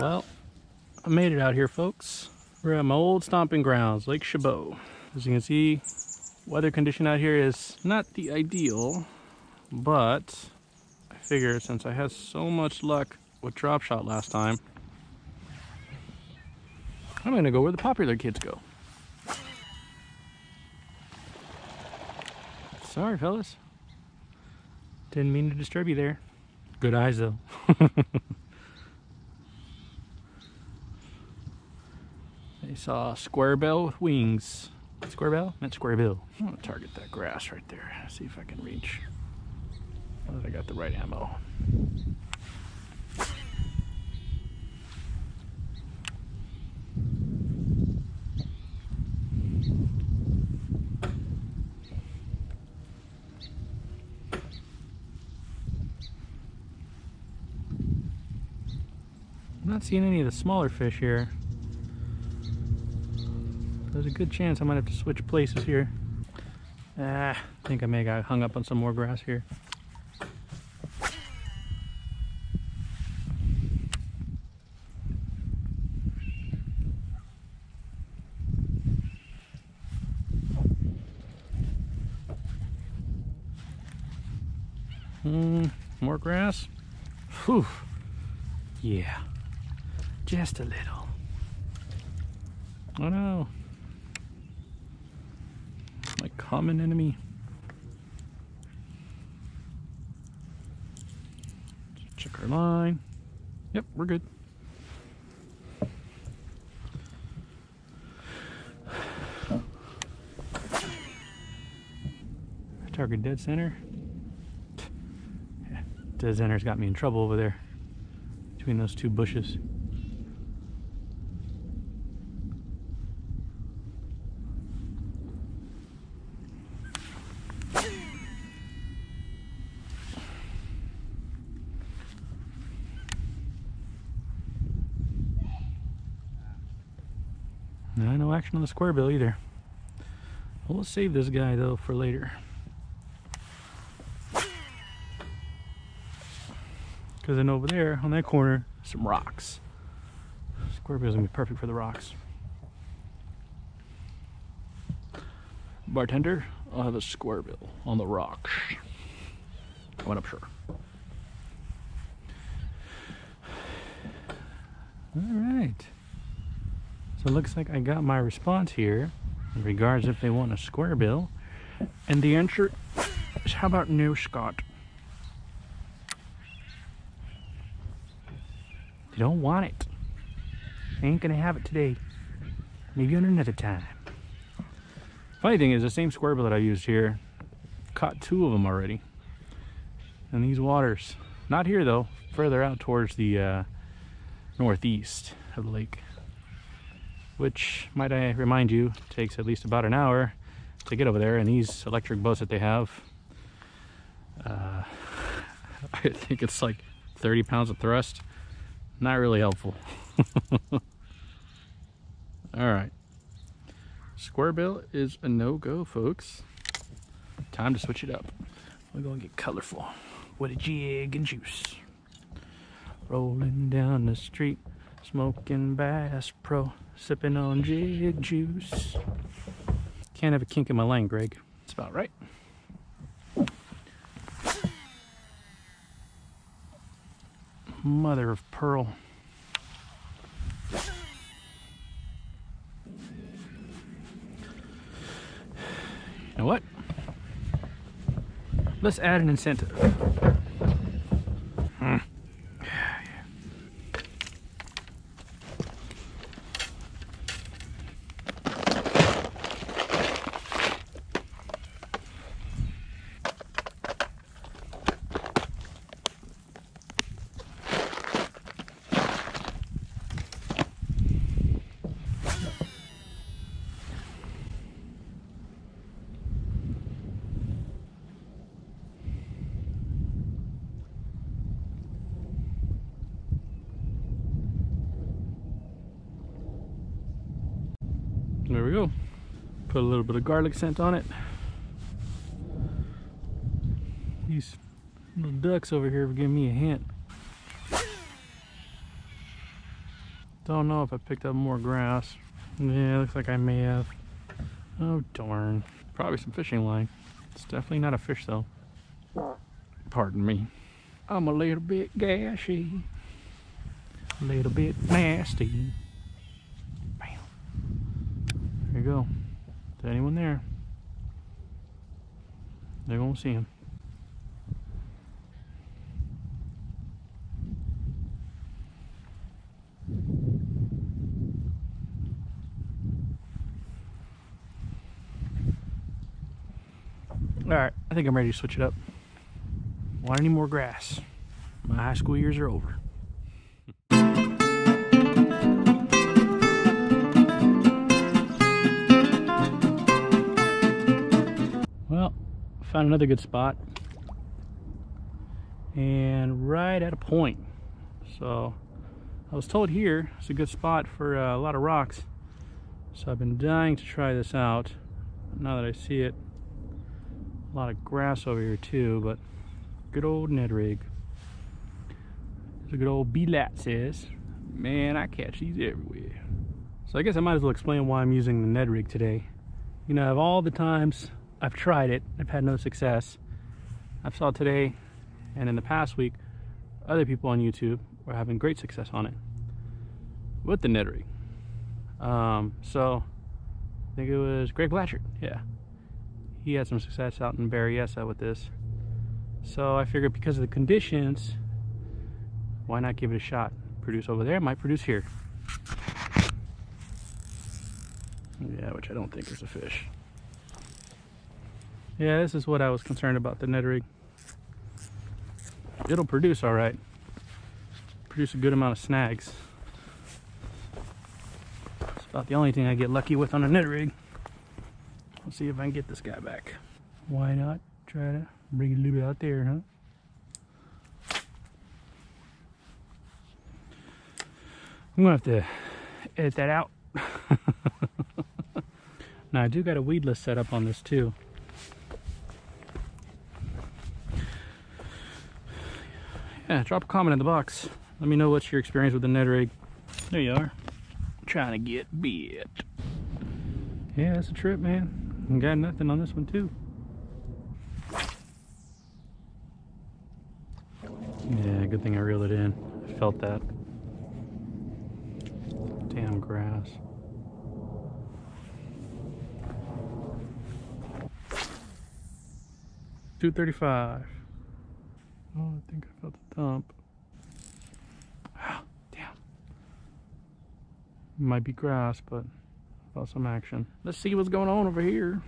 Well, I made it out here, folks. We're at my old stomping grounds, Lake Chabot. As you can see, weather condition out here is not the ideal, but I figure since I had so much luck with drop shot last time, I'm gonna go where the popular kids go. Sorry, fellas. Didn't mean to disturb you there. Good eyes, though. They saw a square bill with wings. Square bill? Meant square bill. I'm gonna target that grass right there. See if I can reach. Now that I got the right ammo. I'm not seeing any of the smaller fish here. There's a good chance I might have to switch places here. Ah, I think I may got hung up on some more grass here. Hmm, more grass? Whew. Yeah. Just a little. Oh no. Common enemy. Check our line. Yep, we're good. Target dead center. Dead center's got me in trouble over there between those two bushes. No, no action on the square bill either. Well, let's save this guy though for later. Because then over there on that corner, some rocks. Square bill's gonna be perfect for the rocks. Bartender, I'll have a square bill on the rocks. Coming up sure. All right. So it looks like I got my response here in regards if they want a square bill. And the answer is how about no, Scott? They don't want it. They ain't gonna have it today. Maybe on another time. Funny thing is, the same square bill that I used here, caught two of them already. In these waters. Not here though, further out towards the uh, northeast of the lake which might I remind you takes at least about an hour to get over there and these electric boats that they have uh, I think it's like 30 pounds of thrust. Not really helpful. All right. Square bill is a no-go folks. Time to switch it up. We're gonna get colorful with a jig and juice. Rolling down the street Smoking Bass Pro, sipping on jig juice. Can't have a kink in my line, Greg. It's about right. Mother of pearl. You know what? Let's add an incentive. There we go. Put a little bit of garlic scent on it. These little ducks over here have given me a hint. Don't know if I picked up more grass. Yeah, looks like I may have. Oh darn. Probably some fishing line. It's definitely not a fish though. Pardon me. I'm a little bit gashy. A little bit nasty. Bam. There you go. Is anyone there? They won't see him. Alright, I think I'm ready to switch it up. Want any more grass? My high school years are over. Found another good spot. And right at a point. So I was told here it's a good spot for uh, a lot of rocks. So I've been dying to try this out. Now that I see it, a lot of grass over here too, but good old Ned rig. As a good old B-Lat says, man, I catch these everywhere. So I guess I might as well explain why I'm using the Ned rig today. You know, of all the times I've tried it, I've had no success. I've saw today and in the past week, other people on YouTube were having great success on it with the Ned rig. Um, so I think it was Greg Blatchard, yeah. He had some success out in Berryessa with this. So I figured because of the conditions, why not give it a shot? Produce over there, might produce here. Yeah, which I don't think is a fish. Yeah, this is what I was concerned about the Ned rig. It'll produce all right. Produce a good amount of snags. It's about the only thing I get lucky with on a Ned rig. Let's see if I can get this guy back. Why not try to bring it a little bit out there, huh? I'm gonna have to edit that out. now I do got a weedless setup on this too. Yeah, drop a comment in the box. Let me know what's your experience with the Ned rig. There you are. Trying to get bit. Yeah, that's a trip, man. I got nothing on this one too. Yeah, good thing I reeled it in. I felt that. Damn grass. Two thirty-five. Oh, I think I felt the dump. Ah, damn. Might be grass, but I felt some action. Let's see what's going on over here.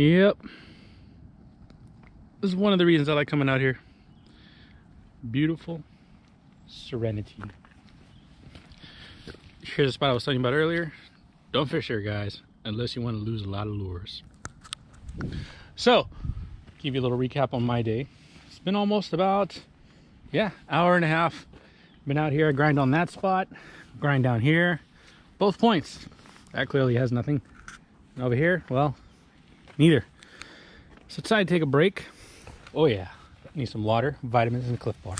Yep. This is one of the reasons I like coming out here. Beautiful serenity. Here's the spot I was telling you about earlier. Don't fish here, guys, unless you want to lose a lot of lures. So, give you a little recap on my day. It's been almost about, yeah, hour and a half. Been out here, grind on that spot, grind down here, both points. That clearly has nothing. And over here, well, neither. So decided to take a break. Oh yeah, need some water, vitamins, and a Clif Bar.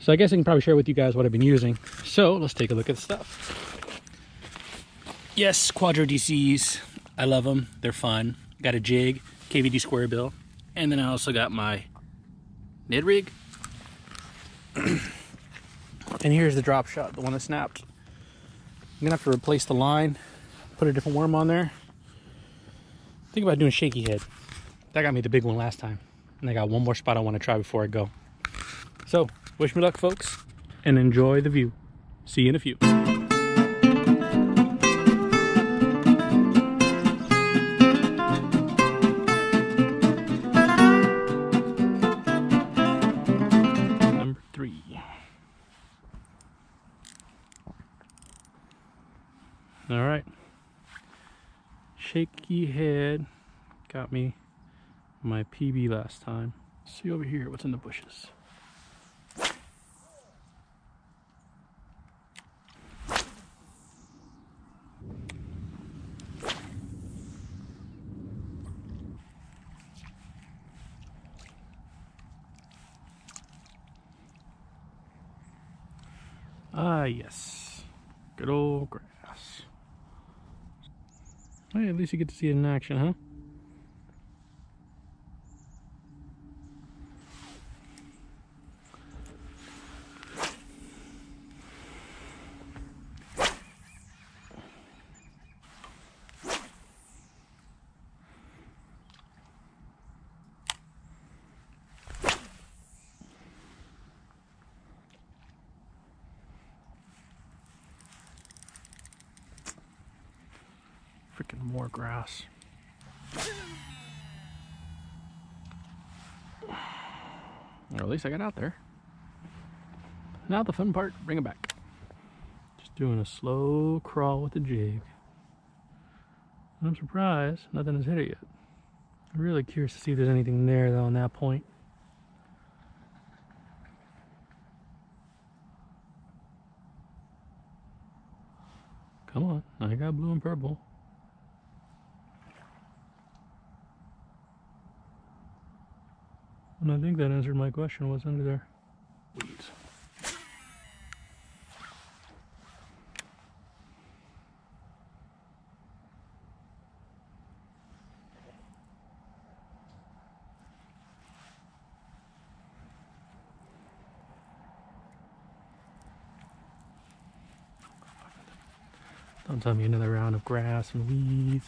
So I guess I can probably share with you guys what I've been using. So let's take a look at the stuff. Yes, Curado DCs. I love them. They're fun. Got a jig, KVD square bill, and then I also got my Ned rig. and here's the drop shot, the one that snapped. I'm gonna have to replace the line, put a different worm on there. Think about doing shaky head. That got me the big one last time. And I got one more spot I want to try before I go. So, wish me luck, folks, and enjoy the view. See you in a few. Shaky head got me my PB last time. See over here what's in the bushes. Ah, yes. Good old grass. Hey, at least you get to see it in action, huh? Freaking more grass. Or at least I got out there. Now the fun part, bring it back. Just doing a slow crawl with the jig. I'm surprised nothing has hit it yet. I'm really curious to see if there's anything there though on that point. Come on, I got blue and purple. And I think that answered my question. What's under there? Weeds. Don't tell me another round of grass and weeds.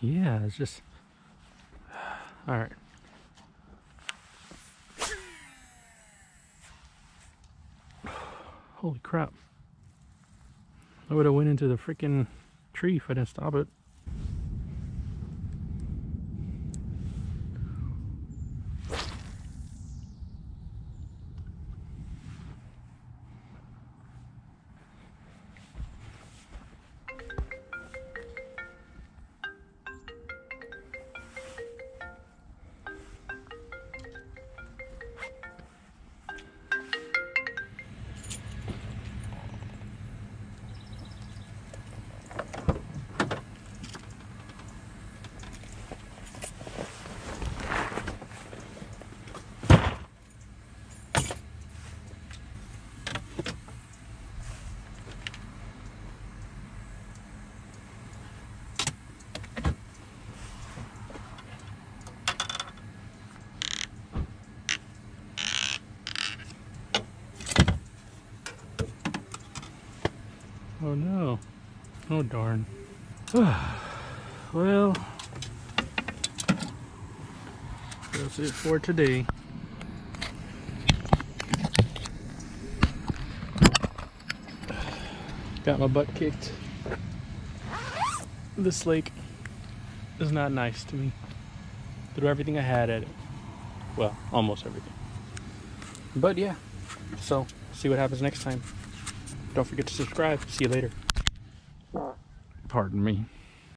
Yeah, it's just. All right. Holy crap. I would have went into the freaking tree if I didn't stop it. No. Oh darn. well, that's it for today. Got my butt kicked. This lake is not nice to me. Threw everything I had at it. Well, almost everything. But yeah, so see what happens next time. Don't forget to subscribe. See you later. Pardon me.